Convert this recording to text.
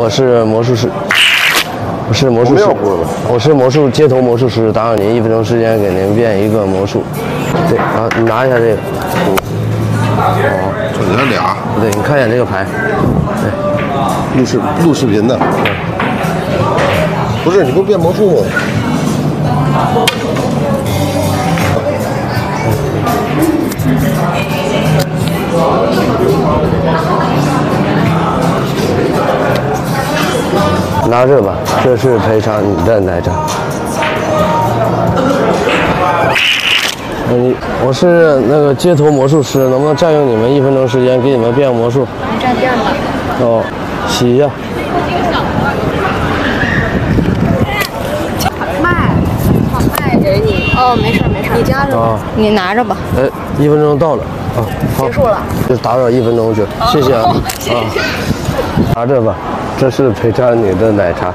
我是魔术师，我是魔术师。我是魔术街头魔术师，打扰您一分钟时间，给您变一个魔术。对，啊，你拿一下这个，这你还俩。对，你看一眼这个牌，对。录视录视频的，不是你不是变魔术吗？拿着吧，这是赔偿你的奶茶。呃你我是那个街头魔术师，能不能占用你们一分钟时间，给你们变魔术？占垫吧。哦，洗一下。卖，好卖给你。哦，没事没事，你夹着吧啊，你拿着吧。哎，一分钟到了啊，结束了，就打扰一分钟去，谢谢啊，啊，拿着吧，这是陪着你的奶茶。